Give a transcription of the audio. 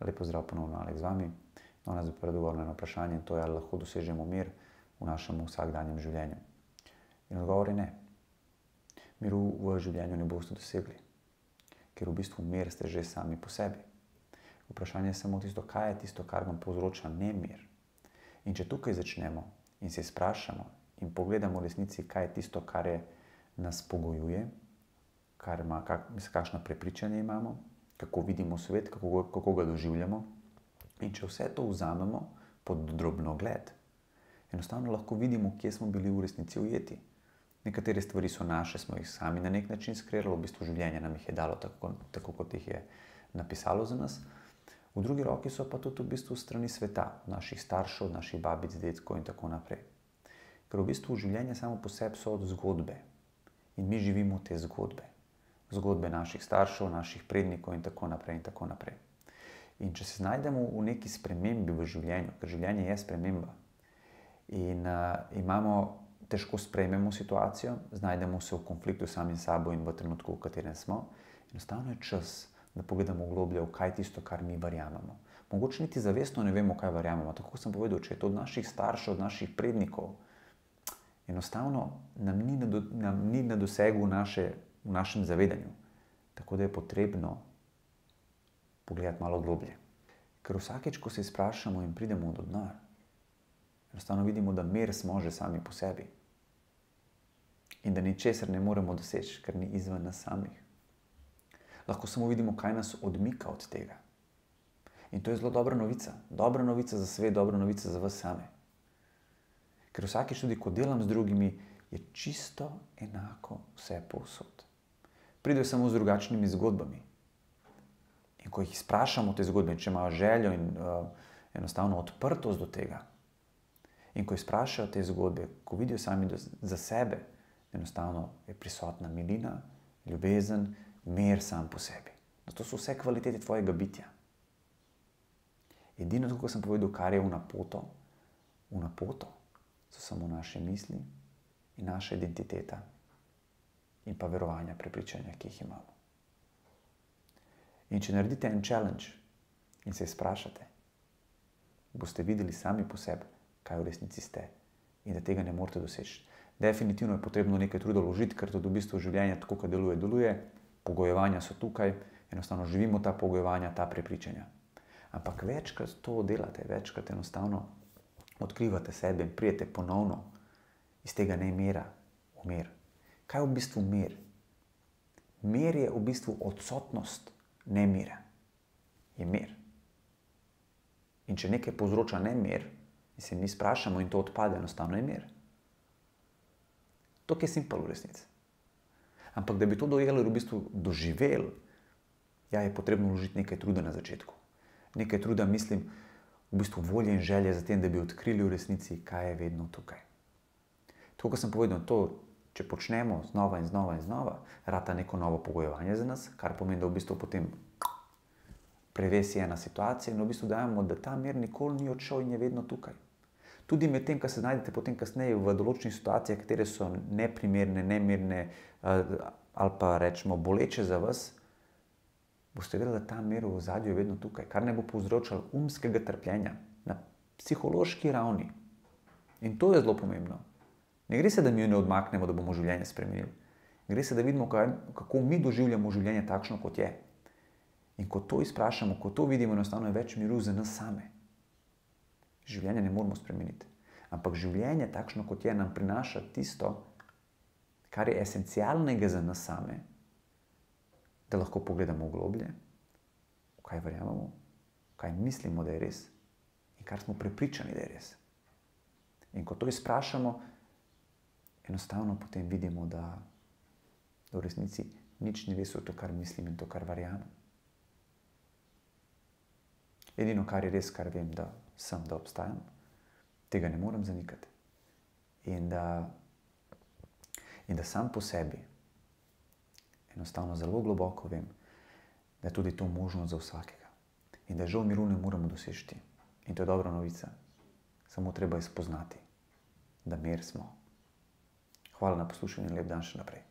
Lepo zdrav ponovno, Alek z vami. Danes bi predgovoril na eno vprašanje, to je, ali lahko dosežemo mir v našem vsakdanjem življenju. In odgovor je ne. Miru v življenju ne boste dosegli, ker v bistvu mir ste že sami po sebi. Vprašanje je samo tisto, kaj je tisto, kar vam povzroča nemir. In če tukaj začnemo in se sprašujemo in pogledamo v resnici, kaj je tisto, kar je, nas pogojuje, kar ima, kak, kakšno prepričanje imamo, kako vidimo svet, kako, kako ga doživljamo. In če vse to vzamemo pod drobno gled, enostavno lahko vidimo, kje smo bili v resnici ujeti. Nekatere stvari so naše, smo jih sami na nek način skrbeli, v bistvu življenje nam jih je dalo tako, tako kot jih je napisalo za nas. V drugi roki so pa tudi v bistvu strani sveta, naših staršev, naših babic, detkov in tako naprej. Ker v bistvu življenje samo po sebi so zgodbe in mi živimo te zgodbe zgodbe naših staršev, naših prednikov in tako naprej. In, tako naprej. in če se znajdemo v neki spremembi v življenju, ker življenje je sprememba, in uh, imamo težko sprejmemo situacijo, znajdemo se v konfliktu s sabo in v trenutku, v katerem smo, enostavno je čas, da pogledamo globlje v kaj tisto, kar mi verjamemo. Mogoče niti zavestno ne vemo, kaj verjamemo. Tako sem povedal, če je to od naših staršev, od naših prednikov, enostavno nam ni na, do, nam ni na dosegu naše v našem zavedanju. Tako da je potrebno pogledati malo globlje. Ker vsakeč, ko se sprašujemo in pridemo do dna, enostavno vidimo, da mir smo že sami po sebi in da ničesar ne moremo doseči, ker ni izven nas samih. Lahko samo vidimo, kaj nas odmika od tega. In to je zelo dobra novica. Dobra novica za svet, dobra novica za vas same. Ker vsakeč, tudi ko delam z drugimi, je čisto enako vse povsod pridejo samo z drugačnimi zgodbami. In ko jih sprašujemo te zgodbe, če imajo željo in uh, enostavno odprtost do tega, in ko jih sprašujejo te zgodbe, ko vidijo sami do, za sebe, enostavno je prisotna milina, ljubezen, mir sam po sebi. Zato so vse kvalitete tvojega bitja. Edino, kot sem povedal, kar je v napoto, v napoto, so samo naše misli in naša identiteta in pa verovanja, prepričanja, ki jih imamo. In če naredite en challenge in se sprašate, boste videli sami po sebi, kaj v resnici ste in da tega ne morete doseči. Definitivno je potrebno nekaj truda vložiti, ker to v bistvu življenje tako, kot deluje, deluje, pogojevanja so tukaj, enostavno živimo ta pogojevanja, ta prepričanja. Ampak večkrat to delate, večkrat enostavno odkrivate sebe in prijete ponovno iz tega nemira v mir. Kaj je v bistvu mir? Mir je v bistvu odsotnost nemira. Je mir. In če nekaj povzroča nemir, in se mi sprašujemo, in to odpade, enostavno je mir. To je simpel v resnici. Ampak da bi to dojeli, v bistvu doživeli, ja, je potrebno vložiti nekaj truda na začetku. Nekaj truda, mislim, v bistvu volje in želje za tem, da bi odkrili v resnici, kaj je vedno tukaj. To, kar sem povedal, to če počnemo znova in znova in znova, rata neko novo pogojevanje za nas, kar pomeni, da v bistvu potem prevesi ena situacija in v bistvu dajemo, da ta mir nikoli ni odšel in je vedno tukaj. Tudi med tem, kar se znajdete potem kasneje v določenih situacijah, katere so neprimerne, nemirne ali pa rečemo boleče za vas, boste vedeli, da ta mir v zadju je vedno tukaj, kar ne bo povzročal umskega trpljenja na psihološki ravni. In to je zelo pomembno. Ne gre se, da mi jo ne odmaknemo, da bomo življenje spremenili. Gre se, da vidimo, kaj, kako mi doživljamo življenje takšno, kot je. In ko to izprašamo, ko to vidimo, enostavno je več miru za nas same. Življenje ne moramo spremeniti. Ampak življenje, takšno kot je, nam prinaša tisto, kar je esencialnega za nas same, da lahko pogledamo globlje, v kaj verjamemo, v kaj mislimo, da je res in kar smo prepričani, da je res. In ko to izprašamo, enostavno potem vidimo, da, v resnici nič ni res v to, kar mislim in to, kar verjamem. Edino, kar je res, kar vem, da sem, da obstajam, tega ne morem zanikati. In da, in da sam po sebi, enostavno zelo globoko vem, da je tudi to možno za vsakega. In da žal miru ne moremo doseči. In to je dobra novica. Samo treba je spoznati, da mir smo. Hvala na poslušanju in lep dan še naprej.